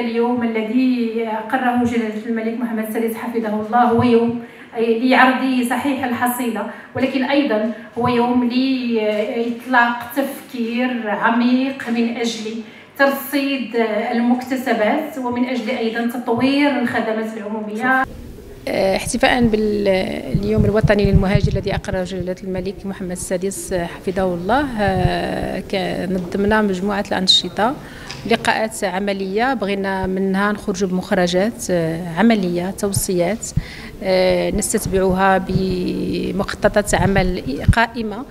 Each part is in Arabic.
اليوم الذي أقره جلالة الملك محمد السادس حفظه الله هو يوم لعرض صحيح الحصيلة. ولكن أيضا هو يوم لإطلاق تفكير عميق من أجل ترصيد المكتسبات ومن أجل أيضا تطوير الخدمات العمومية. احتفاء باليوم الوطني للمهاجر الذي اقره جلالة الملك محمد السادس حفظه الله نظمنا مجموعة الأنشطة لقاءات عملية بغينا منها نخرج بمخرجات عملية توصيات نستتبعها بمخططات عمل قائمة.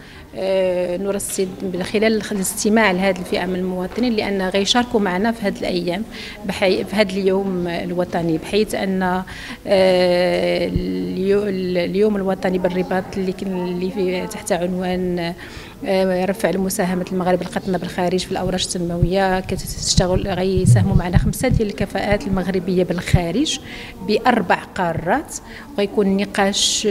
نرصد من خلال الاستماع لهذه الفئة من المواطنين لأن غيشاركوا معنا في هذه الأيام في هذا اليوم الوطني. بحيث أن اليوم الوطني بالرباط اللي في تحت عنوان رفع المساهمة المغرب القطنة بالخارج في الأوراش التنموية كتشتغل غيساهموا معنا خمسة ديال الكفاءات المغربية بالخارج بأربع قارات وغيكون النقاش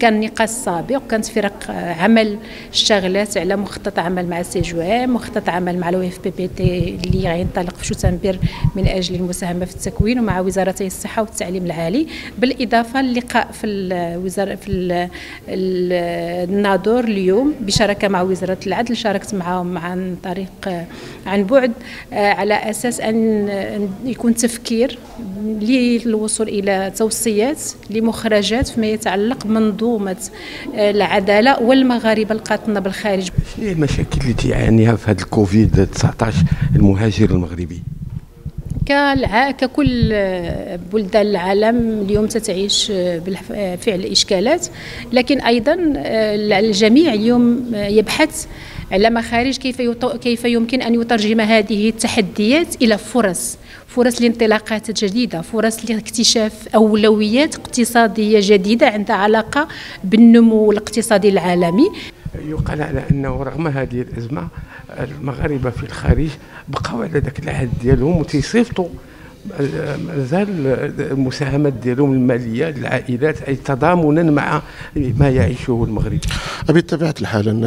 كان نقاش سابق وكانت فرق عمل اشتغلت على مخطط عمل مع CGEM مخطط عمل مع لو إف بي بي تي اللي غينطلق في شتنبر من أجل المساهمة في التكوين ومع وزارتي الصحة والتعليم العالي. بالإضافة للقاء في الوزاره في الناظور اليوم بشراكة مع وزارة العدل شاركت معهم عن طريق عن بعد على أساس أن يكون تفكير للوصول إلى توصيات لمخرجات فيما يتعلق بمنظومة العدالة والمغاربة القاطنه بالخارج. شنو هي المشاكل اللي تعانيها في هذا الكوفيد 19 المهاجر المغربي؟ كالع... ككل بلدان العالم اليوم تتعيش بالفعل إشكالات لكن أيضا الجميع اليوم يبحث على مخارج كيف. كيف يمكن أن يترجم هذه التحديات إلى فرص فرص لانطلاقات جديدة فرص لاكتشاف أولويات اقتصادية جديدة عندها علاقة بالنمو الاقتصادي العالمي يقال على أنه رغم هذه الأزمة المغاربة في الخارج بقاو على ذاك العهد ديالهم وتيصيفطوا مازال المساهمات ديالهم المالية للعائلات أي تضامنا مع ما يعيشه المغرب. بطبيعة الحال أن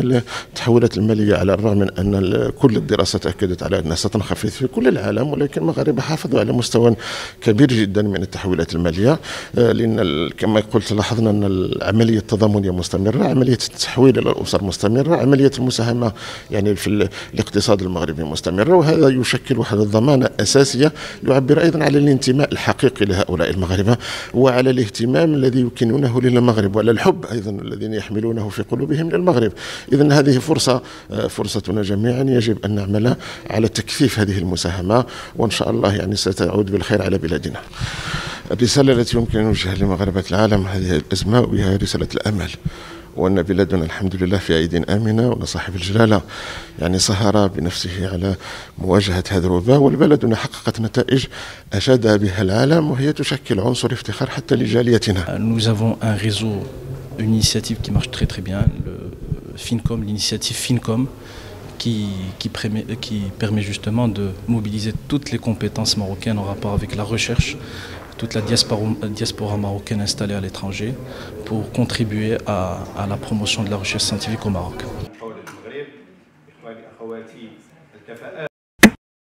التحولات المالية على الرغم من أن كل الدراسات أكدت على أنها ستنخفض في كل العالم ولكن المغاربه حافظوا على مستوى كبير جدا من التحويلات المالية. لأن كما قلت لاحظنا أن العملية التضامنيه مستمرة عملية التحويل إلى الأسر مستمرة عملية المساهمة يعني في الاقتصاد المغربي مستمرة وهذا يشكل واحد الضمانه اساسيه يعبر أيضا على الانتماء الحقيقي لهؤلاء المغاربة وعلى الاهتمام الذي يمكنونه للمغرب وعلى الحب أيضا الذين يحملونه في قلوبهم للمغرب. اذا هذه فرصة فرصتنا جميعا. يجب أن نعمل على تكثيف هذه المساهمة وإن شاء الله يعني ستعود بالخير على بلادنا. الرسالة التي يمكن أن نوجهها لمغاربة العالم هذه الأزمة وهي رسالة الأمل. وأن بلادنا الحمد لله في أيدي آمنة وأن صاحب الجلالة يعني سهر بنفسه على مواجهة هذا الوباء وبلدنا حققت نتائج أشاد بها العالم وهي تشكل عنصر افتخار حتى لجاليتنا. Nous avons un réseau, une initiative qui marche très très bien, le FINCOM, l'initiative FINCOM, qui, qui, permet, qui permet justement de mobiliser toutes les compétences marocaines en rapport avec la recherche, toute la diaspora, marocaine installée à l'étranger pour contribuer à, la promotion de la recherche scientifique au Maroc.